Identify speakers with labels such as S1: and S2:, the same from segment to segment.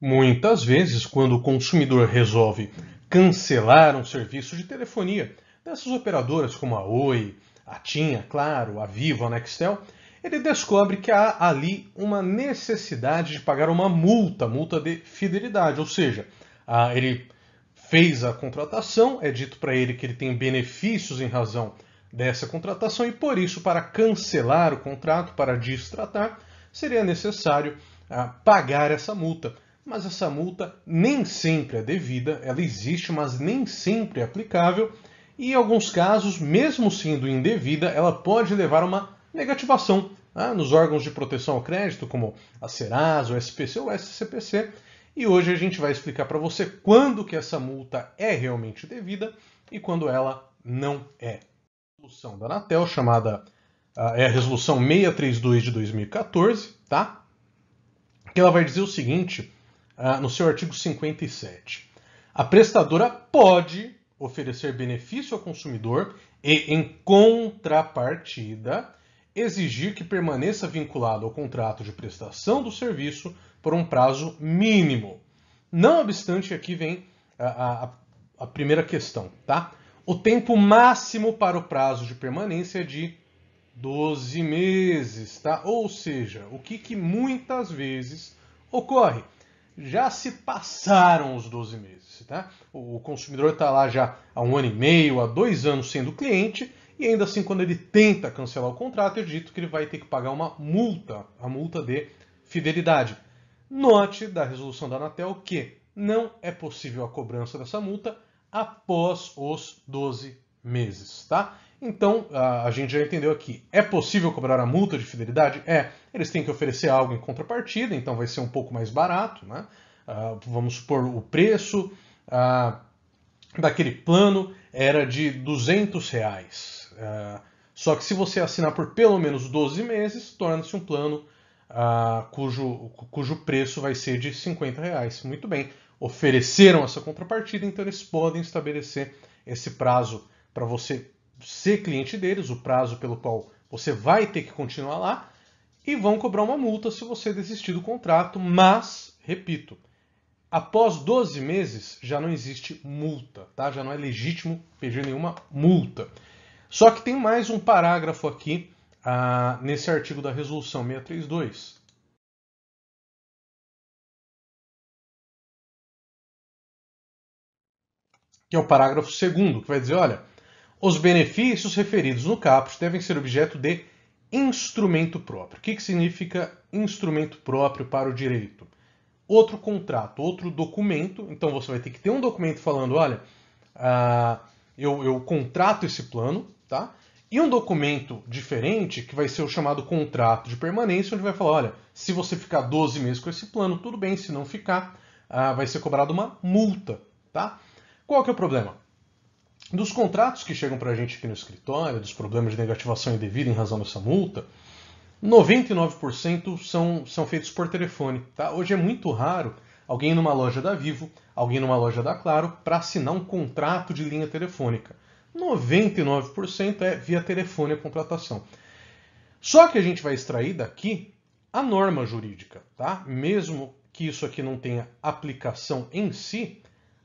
S1: Muitas vezes, quando o consumidor resolve cancelar um serviço de telefonia dessas operadoras como a Oi, a TIM, Claro, a Vivo, a Nextel, ele descobre que há ali uma necessidade de pagar uma multa, multa de fidelidade, ou seja, ele fez a contratação, é dito para ele que ele tem benefícios em razão dessa contratação e por isso, para cancelar o contrato, para distratar, seria necessário pagar essa multa mas essa multa nem sempre é devida, ela existe, mas nem sempre é aplicável, e em alguns casos, mesmo sendo indevida, ela pode levar a uma negativação né, nos órgãos de proteção ao crédito, como a Serasa, o SPC ou o SCPC. E hoje a gente vai explicar para você quando que essa multa é realmente devida e quando ela não é. A resolução da Anatel, chamada é a resolução 632 de 2014, tá? Que ela vai dizer o seguinte: ah, no seu artigo 57. A prestadora pode oferecer benefício ao consumidor e, em contrapartida, exigir que permaneça vinculado ao contrato de prestação do serviço por um prazo mínimo. Não obstante, aqui vem a, a, a primeira questão, tá? O tempo máximo para o prazo de permanência é de 12 meses, tá? Ou seja, o que, que muitas vezes ocorre? Já se passaram os 12 meses. Tá? O consumidor está lá já há um ano e meio, há dois anos sendo cliente, e ainda assim, quando ele tenta cancelar o contrato, é dito que ele vai ter que pagar uma multa, a multa de fidelidade. Note da resolução da Anatel que não é possível a cobrança dessa multa após os 12 meses. Tá? Então, a gente já entendeu aqui. É possível cobrar a multa de fidelidade? É. Eles têm que oferecer algo em contrapartida, então vai ser um pouco mais barato. Né? Uh, vamos supor, o preço uh, daquele plano era de 200 reais. Uh, só que se você assinar por pelo menos 12 meses, torna-se um plano cujo, cujo preço vai ser de 50 reais. Muito bem. Ofereceram essa contrapartida, então eles podem estabelecer esse prazo para você ser cliente deles, o prazo pelo qual você vai ter que continuar lá, e vão cobrar uma multa se você desistir do contrato, mas, repito, após 12 meses já não existe multa, tá? Já não é legítimo pedir nenhuma multa. Só que tem mais um parágrafo aqui ah, nesse artigo da resolução 632. Que é o parágrafo segundo, que vai dizer, olha, os benefícios referidos no caput devem ser objeto de instrumento próprio. O que, que significa instrumento próprio para o direito? Outro contrato, outro documento. Então você vai ter que ter um documento falando, olha, uh, eu, eu contrato esse plano, tá? E um documento diferente, que vai ser o chamado contrato de permanência, onde vai falar, olha, se você ficar 12 meses com esse plano, tudo bem, se não ficar, uh, vai ser cobrada uma multa, tá? Qual que é o problema? Dos contratos que chegam para a gente aqui no escritório, dos problemas de negativação indevida em razão dessa multa, 99% são, são feitos por telefone. Tá? Hoje é muito raro alguém numa loja da Vivo, alguém numa loja da Claro, para assinar um contrato de linha telefônica. 99% é via telefone a contratação. Só que a gente vai extrair daqui a norma jurídica, tá? Mesmo que isso aqui não tenha aplicação em si,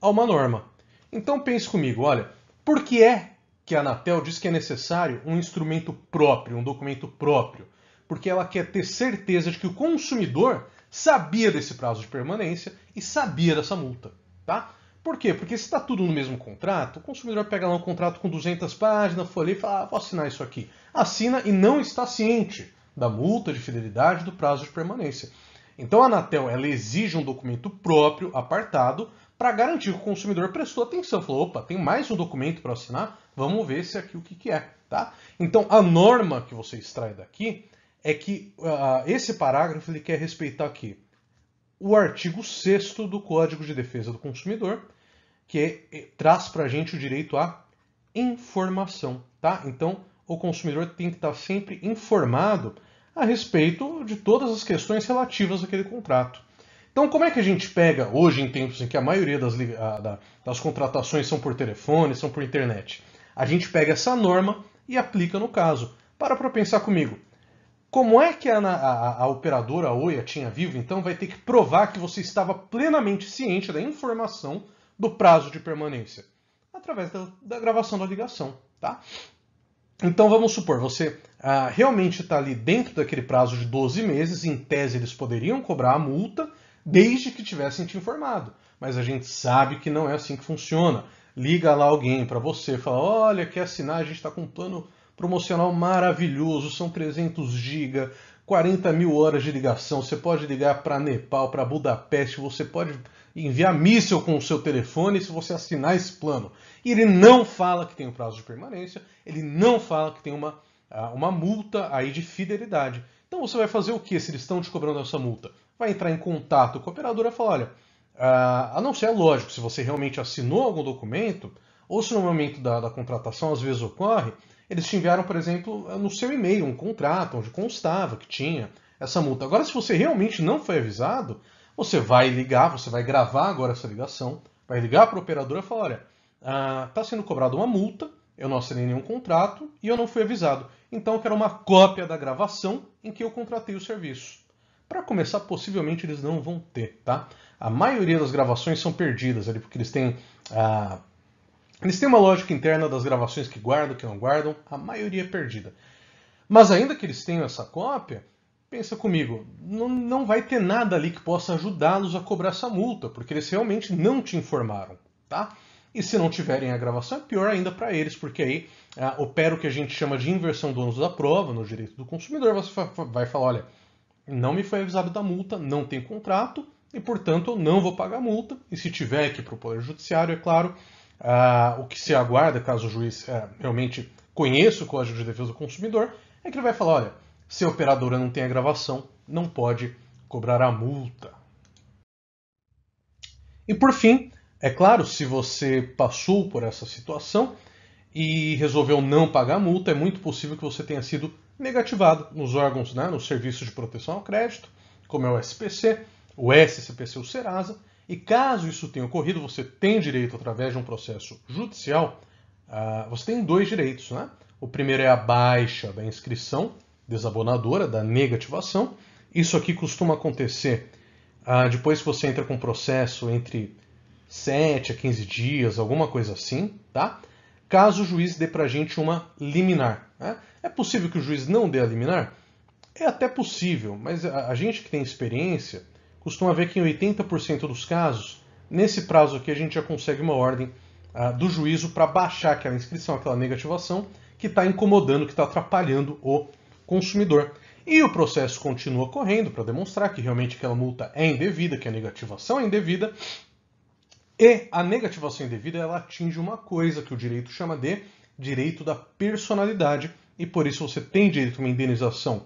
S1: a uma norma. Então pense comigo, olha, por que é que a Anatel diz que é necessário um instrumento próprio, um documento próprio? Porque ela quer ter certeza de que o consumidor sabia desse prazo de permanência e sabia dessa multa, tá? Por quê? Porque se está tudo no mesmo contrato, o consumidor pega lá um contrato com 200 páginas, folha e fala, ah, vou assinar isso aqui. Assina e não está ciente da multa de fidelidade do prazo de permanência. Então a Anatel ela exige um documento próprio, apartado, para garantir que o consumidor prestou atenção. Falou, opa, tem mais um documento para assinar, vamos ver se aqui o que, que é. Tá? Então, a norma que você extrai daqui é que uh, esse parágrafo ele quer respeitar aqui o artigo 6 do Código de Defesa do Consumidor, que é, é, traz para a gente o direito à informação. Tá? Então, o consumidor tem que estar sempre informado a respeito de todas as questões relativas àquele contrato. Então, como é que a gente pega, hoje, em tempos em que a maioria das, das contratações são por telefone, são por internet, a gente pega essa norma e aplica no caso. Para para pensar comigo. Como é que a, a, a operadora Oi, a Tinha Vivo, então, vai ter que provar que você estava plenamente ciente da informação do prazo de permanência? Através da, da gravação da ligação, tá? Então vamos supor, você ah, realmente está ali dentro daquele prazo de 12 meses, em tese eles poderiam cobrar a multa desde que tivessem te informado. Mas a gente sabe que não é assim que funciona. Liga lá alguém para você, fala: olha, quer assinar, a gente está com um plano promocional maravilhoso, são 300 GB, 40 mil horas de ligação. Você pode ligar para Nepal, para Budapeste, você pode enviar míssil com o seu telefone se você assinar esse plano. E ele não fala que tem um prazo de permanência, ele não fala que tem uma, ah, uma multa aí de fidelidade. Então você vai fazer o que se eles estão te cobrando essa multa? Vai entrar em contato com a operadora e falar, olha, ah, a não ser, lógico, se você realmente assinou algum documento, ou se no momento da, da contratação às vezes ocorre, eles te enviaram, por exemplo, no seu e-mail um contrato onde constava que tinha essa multa. Agora, se você realmente não foi avisado, você vai ligar, você vai gravar agora essa ligação, vai ligar para a operadora e falar: olha, está ah, sendo cobrada uma multa, eu não assinei nenhum contrato e eu não fui avisado. Então eu quero uma cópia da gravação em que eu contratei o serviço. Para começar, possivelmente eles não vão ter, tá? A maioria das gravações são perdidas ali, porque eles têm ah, eles têm uma lógica interna das gravações que guardam, que não guardam, a maioria é perdida. Mas ainda que eles tenham essa cópia, pensa comigo, não, não vai ter nada ali que possa ajudá-los a cobrar essa multa, porque eles realmente não te informaram, tá? E se não tiverem a gravação, é pior ainda para eles, porque aí ah, opera o que a gente chama de inversão do ônus da prova no direito do consumidor. Você vai falar, olha, não me foi avisado da multa, não tem contrato, e portanto eu não vou pagar a multa. E se tiver que ir para o Poder Judiciário, é claro, ah, o que se aguarda, caso o juiz é, realmente conheça o Código de Defesa do Consumidor, é que ele vai falar: olha, se a operadora não tem a gravação, não pode cobrar a multa. E por fim, é claro, se você passou por essa situação e resolveu não pagar a multa, é muito possível que você tenha sido negativado nos órgãos, né, nos serviços de proteção ao crédito, como é o SPC, o SCPC, o Serasa, e caso isso tenha ocorrido, você tem direito, através de um processo judicial, uh, você tem dois direitos. Né? O primeiro é a baixa da inscrição desabonadora, da negativação. Isso aqui costuma acontecer uh, depois que você entra com um processo entre 7 a 15 dias, alguma coisa assim, tá? Caso o juiz dê para a gente uma liminar. Né? É possível que o juiz não dê a liminar? É até possível, mas a, a gente que tem experiência costuma ver que em 80% dos casos, nesse prazo aqui, a gente já consegue uma ordem ah, do juízo para baixar aquela inscrição, aquela negativação, que está incomodando, que está atrapalhando o consumidor. E o processo continua correndo para demonstrar que realmente aquela multa é indevida, que a negativação é indevida. E a negativação indevida ela atinge uma coisa que o direito chama de direito da personalidade, e por isso você tem direito a uma indenização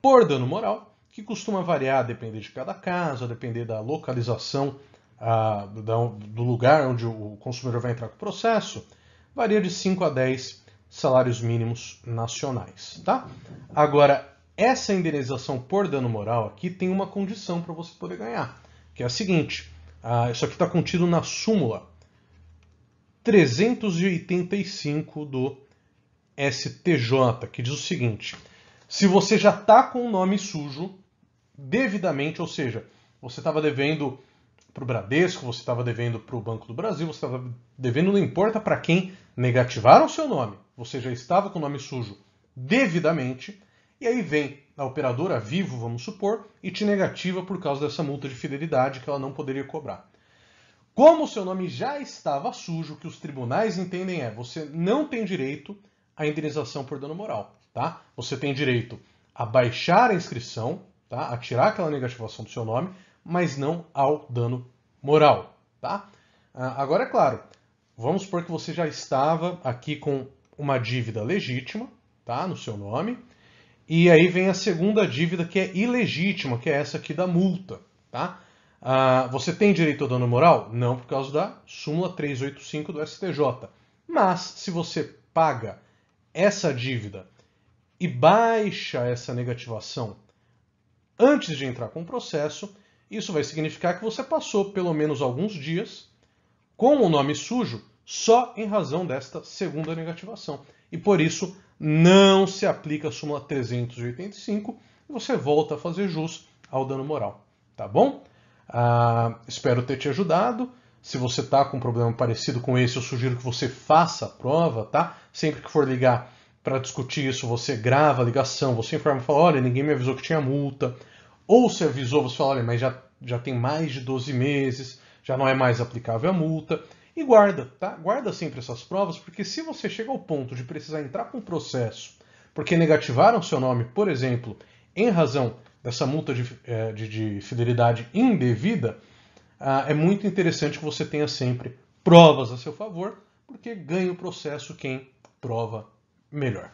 S1: por dano moral que costuma variar a depender de cada caso, a depender da localização a, do, lugar onde o consumidor vai entrar com o processo, varia de 5 a 10 salários mínimos nacionais. Tá? Agora, essa indenização por dano moral aqui tem uma condição para você poder ganhar, que é a seguinte: ah, isso aqui está contido na súmula 385 do STJ, que diz o seguinte: se você já está com o nome sujo, devidamente, ou seja, você estava devendo para o Bradesco, você estava devendo para o Banco do Brasil, você estava devendo, não importa para quem, negativaram o seu nome, você já estava com o nome sujo devidamente, e aí vem a operadora Vivo, vamos supor, e te negativa por causa dessa multa de fidelidade que ela não poderia cobrar. Como o seu nome já estava sujo, o que os tribunais entendem é você não tem direito à indenização por dano moral. Tá? Você tem direito a baixar a inscrição, tá? a tirar aquela negativação do seu nome, mas não ao dano moral. Tá? Ah, agora, é claro, vamos supor que você já estava aqui com uma dívida legítima tá? no seu nome, e aí vem a segunda dívida que é ilegítima, que é essa aqui da multa. Tá? Ah, você tem direito ao dano moral? Não, por causa da súmula 385 do STJ. Mas, se você paga essa dívida e baixa essa negativação antes de entrar com o processo, isso vai significar que você passou pelo menos alguns dias com o nome sujo só em razão desta segunda negativação. e por isso não se aplica a súmula 385 e você volta a fazer jus ao dano moral, tá bom? Ah, espero ter te ajudado. Se você está com um problema parecido com esse, eu sugiro que você faça a prova, tá? Sempre que for ligar para discutir isso, você grava a ligação, você informa, fala, olha, ninguém me avisou que tinha multa. Ou se avisou, você fala, olha, mas já, já tem mais de 12 meses, já não é mais aplicável a multa. E guarda, tá? Guarda sempre essas provas, porque se você chega ao ponto de precisar entrar com um processo porque negativaram seu nome, por exemplo, em razão dessa multa de, é, de, de fidelidade indevida, ah, é muito interessante que você tenha sempre provas a seu favor, porque ganha o processo quem prova melhor.